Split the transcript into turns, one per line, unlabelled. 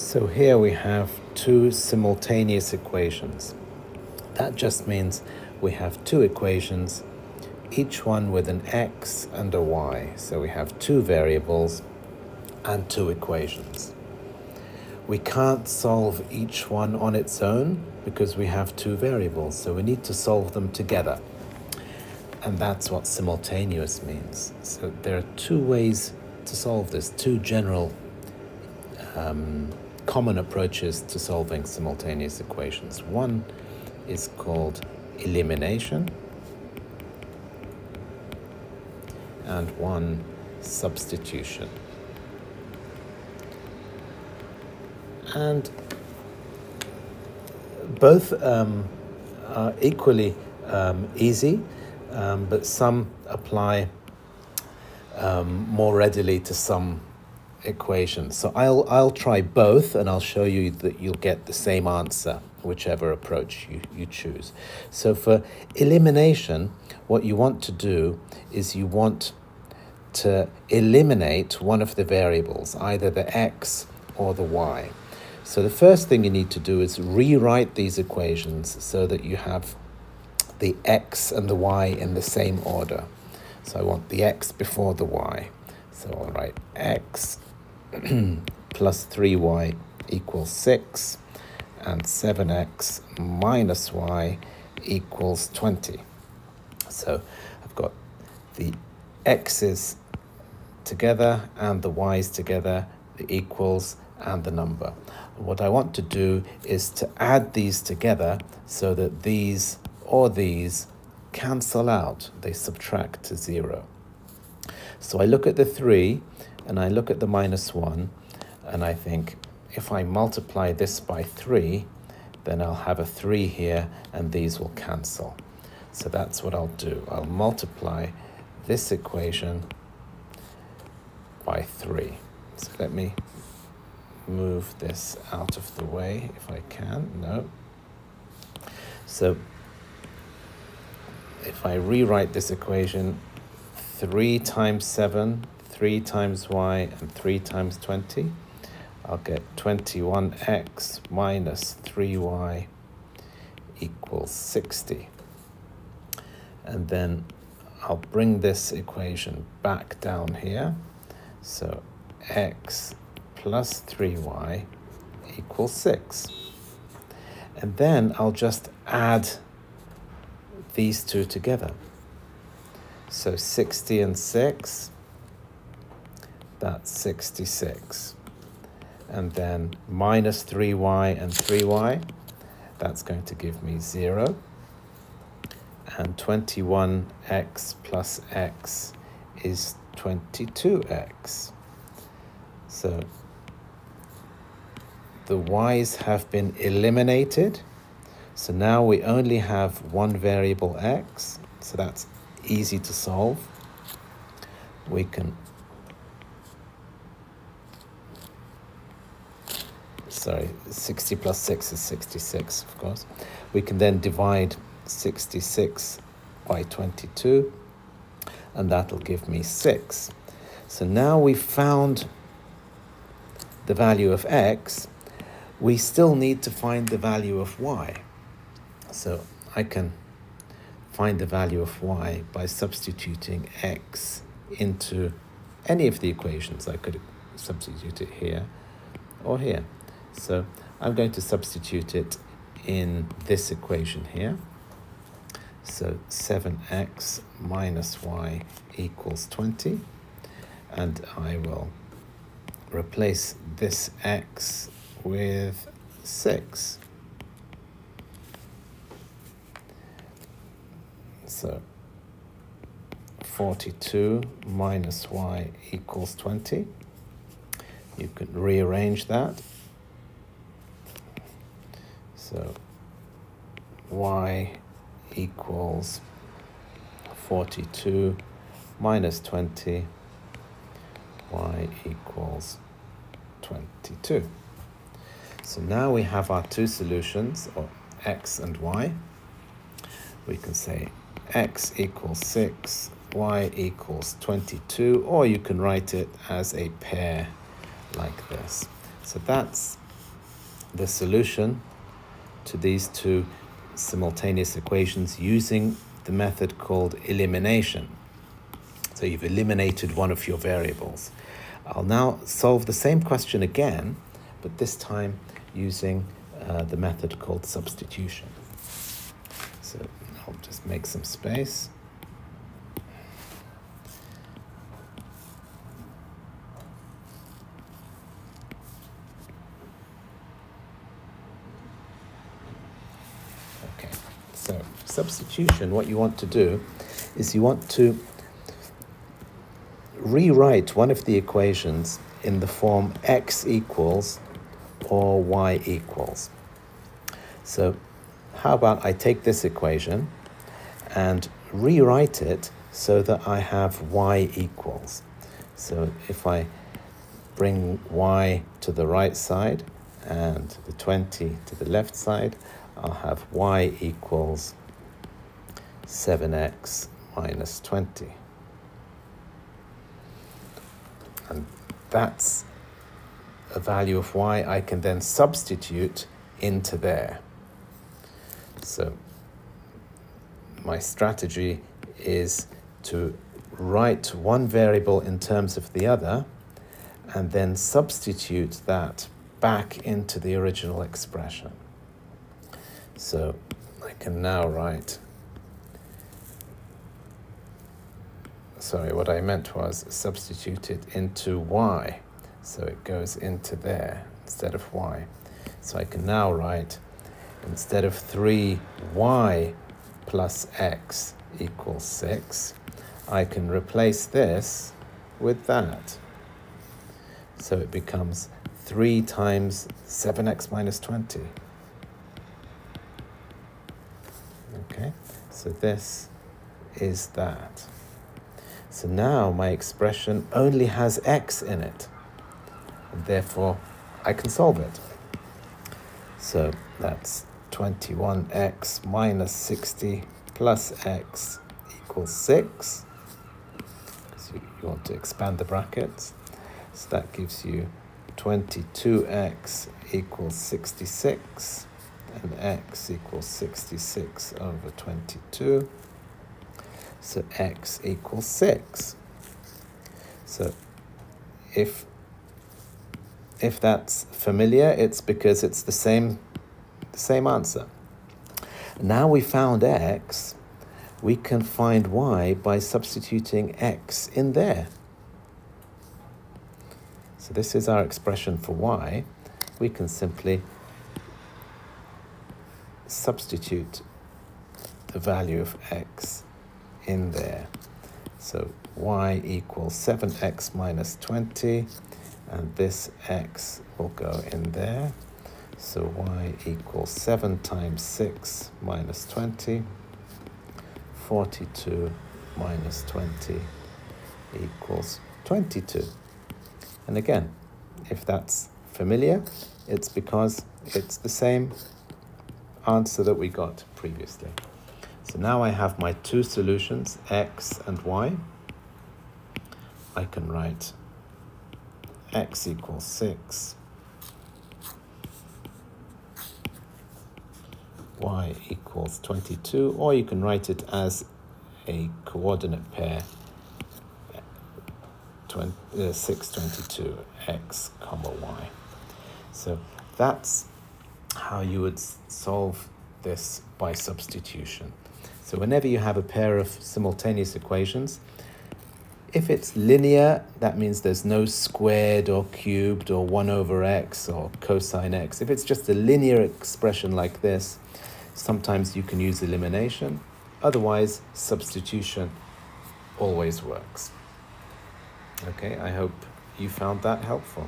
So here we have two simultaneous equations. That just means we have two equations, each one with an x and a y. So we have two variables and two equations. We can't solve each one on its own because we have two variables, so we need to solve them together. And that's what simultaneous means. So there are two ways to solve this, two general um, common approaches to solving simultaneous equations. One is called elimination, and one substitution. And both um, are equally um, easy, um, but some apply um, more readily to some equations. So I'll, I'll try both and I'll show you that you'll get the same answer, whichever approach you, you choose. So for elimination, what you want to do is you want to eliminate one of the variables, either the x or the y. So the first thing you need to do is rewrite these equations so that you have the x and the y in the same order. So I want the x before the y. So I'll write x plus 3y equals 6 and 7x minus y equals 20. So I've got the x's together and the y's together, the equals and the number. What I want to do is to add these together so that these or these cancel out, they subtract to zero. So I look at the 3 and I look at the minus 1 and I think if I multiply this by 3 then I'll have a 3 here and these will cancel. So that's what I'll do. I'll multiply this equation by 3. So let me move this out of the way if I can. No. So if I rewrite this equation, 3 times 7, 3 times y, and 3 times 20, I'll get 21x minus 3y equals 60. And then I'll bring this equation back down here. So x plus 3y equals 6. And then I'll just add these two together. So 60 and 6, that's 66. And then minus 3y and 3y, that's going to give me 0. And 21x plus x is 22x. So the y's have been eliminated. So now we only have one variable x. So that's easy to solve. We can, sorry, 60 plus 6 is 66, of course. We can then divide 66 by 22, and that'll give me 6. So now we've found the value of x, we still need to find the value of y. So I can find the value of y by substituting x into any of the equations. I could substitute it here or here. So I'm going to substitute it in this equation here. So 7x minus y equals 20. And I will replace this x with 6. So 42 minus y equals 20. You can rearrange that. So y equals 42 minus 20, y equals 22. So now we have our two solutions, or x and y. We can say x equals 6, y equals 22, or you can write it as a pair like this. So that's the solution to these two simultaneous equations using the method called elimination. So you've eliminated one of your variables. I'll now solve the same question again, but this time using uh, the method called substitution. So I'll just make some space. Okay, so substitution, what you want to do is you want to rewrite one of the equations in the form x equals or y equals. So how about I take this equation and rewrite it so that I have y equals. So if I bring y to the right side and the 20 to the left side, I'll have y equals 7x minus 20. And that's a value of y I can then substitute into there. So my strategy is to write one variable in terms of the other and then substitute that back into the original expression. So I can now write sorry, what I meant was substitute it into y. So it goes into there instead of y. So I can now write, instead of 3y plus x equals 6, I can replace this with that. So it becomes 3 times 7x minus 20. Okay, so this is that. So now my expression only has x in it, and therefore I can solve it. So that's 21x minus 60 plus x equals 6. So you want to expand the brackets. So that gives you 22x equals 66 and x equals 66 over 22. So x equals 6. So if if that's familiar, it's because it's the same the same answer. Now we found x, we can find y by substituting x in there. So this is our expression for y. We can simply substitute the value of x in there. So y equals 7x minus 20, and this x will go in there. So y equals 7 times 6 minus 20, 42 minus 20 equals 22. And again, if that's familiar, it's because it's the same answer that we got previously. So now I have my two solutions, x and y. I can write x equals 6, y equals 22, or you can write it as a coordinate pair, 20, uh, 622, x comma y. So that's how you would solve this by substitution. So whenever you have a pair of simultaneous equations, if it's linear, that means there's no squared or cubed or 1 over x or cosine x. If it's just a linear expression like this, sometimes you can use elimination. Otherwise, substitution always works. Okay, I hope you found that helpful.